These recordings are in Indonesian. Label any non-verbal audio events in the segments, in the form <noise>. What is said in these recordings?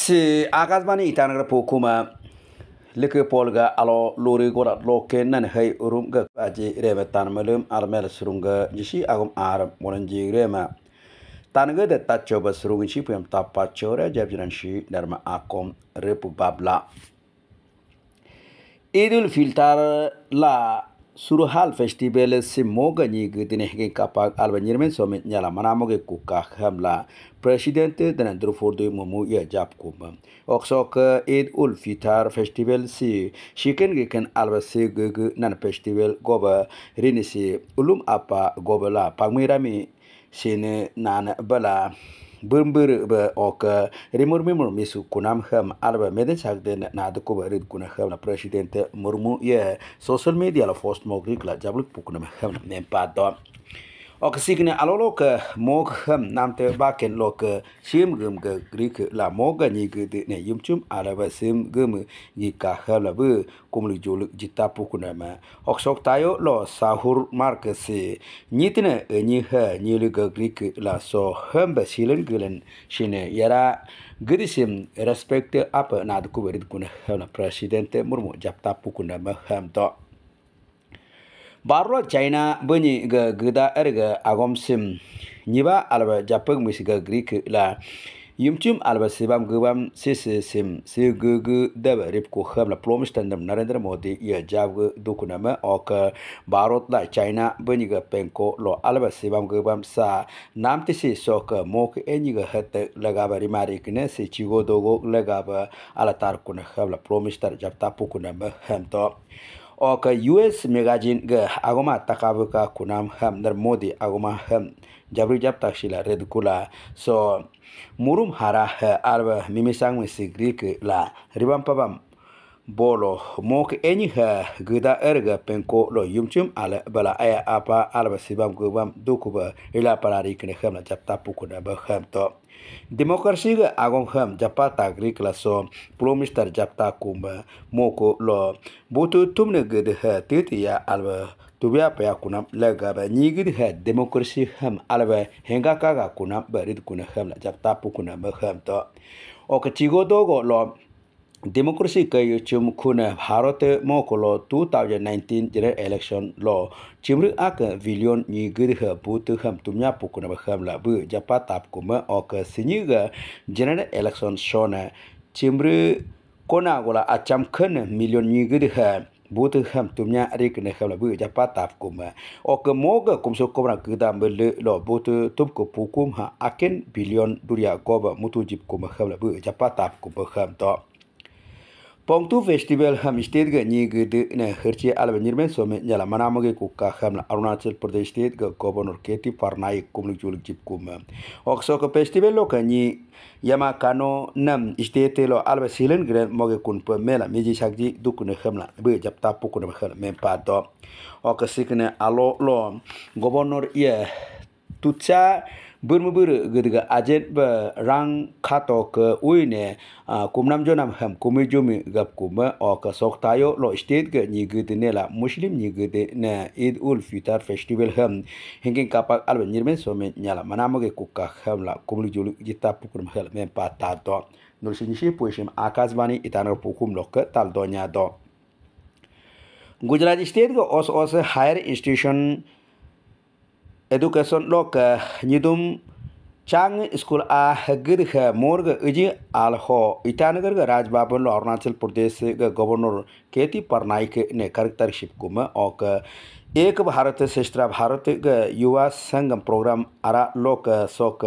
si akasmani itangra pokuma leke polga alo lori gora loke nan hay urum ga aji rema tan malum almel surunga jishi agum ar molanji rema. Tanga de tacho ba surungi chi puyam tapa chora jabjiran shi darma akom repu babla. Idul filtar la sur hal festival si mogañig dinehgen kapak alba ñirmen somi yala manamoge kukahamla presidente denandrford momu ya japkoma oksok e ul fitar festival si. Siken ge ken alba segeg nan festival gooba rinisi ulum apa goबala pa mirami sine nan bala. Bumbur ba ok rimur mimur misu kunam ham alba meden sagden na de ko barid kuna ham na president murmu ye social media la post mogrik la jablik pukuna ham nem pa do ok sig ne alolo ke mok hem nam tế ba ken lo ke shim gum ke grik la mok ni ke de ne yum chum ala ba sim gì cả ka ha la bu kum lu jul jita pu ku na ma ok sok tayo lo sahur mark se ni tin ne ni ha ni lu cái grik là so hem ba silen gulen shine yara grisim respect apa na du ku berit ku na president murmu japta pu ku na ma hem to Baro china bunyi ga gida erga agom sim. Nyiba alba japag misi ga greek la. Yumchum alba sibam gubam sis sim. Si gugu daba rip ko kham la plom standam narendra modi ya jab dukuna ma ok barot la china bunyi ga penko lo alba sibam gubam sa. Nam tisi sok mok eni ga hat bari marik kne si chigo dogo lagaba ala tar kun kham la plom star japta pukuna ma ham to. Oka US magazine ga agoma takabuka kunam ham dar modi agoma ham. Jabri jab takshila red kula. So murum hara arba mimisang misigrik la. Ribam pabam bolo mok enyi ha gida erga penko lo yumchum ala bala aya apa alba sibam gubam dukuba ila parari kne hamla japta pukuna ba ham to. Demokrasi ga agong ham japa tagri klaso plomister japta kumba moko lo butu tumne gede ha titi ya alba tubya pa ya kuna laga ba nyigid ha demokrasi ham alba henga kaga kuna barid kuna ham la japta pukuna ba ham to. O ka chigo dogo lo democracy ka yu chum khuna bharat mo ko lo 2019 general election lo. Chimru ak billion ni gir ha but ham tumya pukuna ba kham la bu. Japa tap kuma ok sinyi ga election shona chimru kona gola acham khan million ni gir ha but ham tumya rik ne kham la bu. Japa tap kuma ok moga kumso kobra gida mbele lo but tum ko pukum ha aken billion duria goba mutu jip kuma kham la bu. Japa tap kuma kham to Pongtu festival ham state ga ni ga de na herche alba nirmen some nyala manamo ge kukka ham na Arunachal Pradesh state ga governor Keti Parnai kumlu jul jip kum okso ko festival lo ka ni yama kano nam state lo alba silen gran moge kun pa mela miji sakji dukune hamla be japta pukune khal mem pa do. Ok sikne alo lo governor ye tutsa burmubur gediga ajet ba rang khato ke uine kumnam jonam ham kumi jumi gap kuma o ka sok tayo lo state ge ni gedine la muslim ni gede na id ul fitar festival ham hingin kapak alba nirmen some nyala manamo ge kukka ham la kumlu julu jita pukur mahal men pa ta do nur sinisi puishim akazbani itanar pukum lokka tal donya do Gujarat स्टेट को ओस ओस higher institution education लोक निदुम चांग स्कूल आ हगिर ह morgue easy आल हो ईटानगर का राजभवन अरुणाचल प्रदेश का गवर्नर केती परनाइक ने करतर शिव कुम और एक भारत श्रेष्ठ भारत युवा संगम प्रोग्राम अरा लोक सोक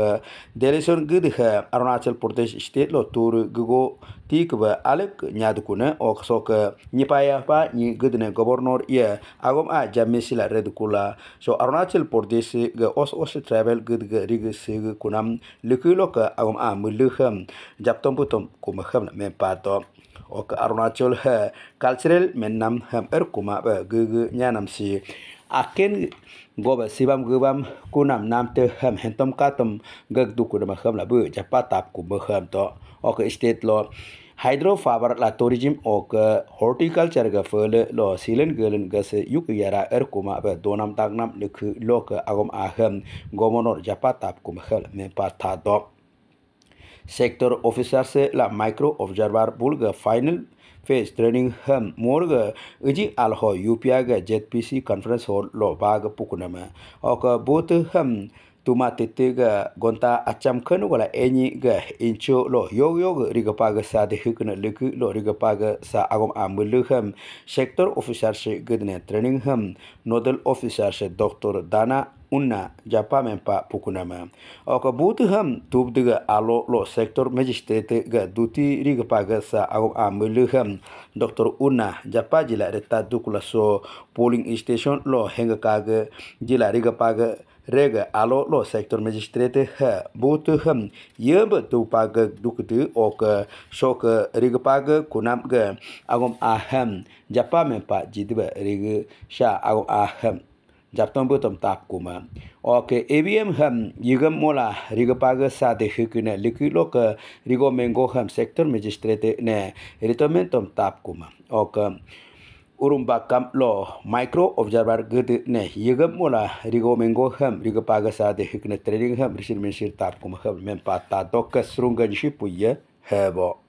देलेशन गुद है अरुणाचल प्रदेश स्टेट लो टूर गुगो तीक ब अलक न्यादकुन ओक सोक निपाया पा नि गुदने गवर्नर ये आगम आ जमिसिला रेदकुला सो अरुणाचल प्रदेश ग ओस ओस ट्रैवल गुद ग रिग सिग कुनम लुकुलोक आगम आ मुलुखम जप्तम पुतम कुमखम मे पातो ok, arunachal ha <laughs> eh, cultural, mennam ham erkuma ba eh, gugu nyanam, si. Aken goba sibam, gubam, kunam, nam, te ham hentom katam gag du kunam ham la, bu, japa, tap ku ba ham to. Ok, state lo hydropower la, tourism, ok, horticulture, ga, fele, lo, silen gelen ga, se, yuk, yara er kuma ba donam, tagnam lekhu lok, agom aham gomonor, japa, tap ku ma me, pa tha do sector officer से ला micro observer बुल final phase training हम मोर गजी आलहो यूपिया ग Z P C conference hall लो बाग पुकनम और बूथ हम तुमा तिथि गंता अचम खन गोला एनी ग इंचो लो योग योग रिगपा ग सा दिखन लिख लो रिगपा ग सा आगम आम हम सेक्टर ऑफिसर से गदने ट्रेनिंग हम नोडल ऑफिसर से डॉक्टर दाना unna japa mempa pukunama oka butu ham tubdiga alo lo sector magistrate ga duti riga paga sa agom amulu ham. Dr unna japa jila reta dukula so polling station lo henga kaga. Jila riga paga rega alo lo sektor magistrate ha butu ham. Yeba tu paga dukde ok shok riga paga kunam ga agom aham japa me pa jidba riga sha agom aham japton butom tap kuma ok abm ham yigam mola riga paga sa de hukuna likilo ka rigo mengo ham sektor magistrate ne ritomentom tap kuma ok urumba kam lo micro observer gede ne yegam mola rigo mengo ham rigo paga sa de hikne trading ham risin min sir tap kum ham men pata dokka srunga jishi puya hebo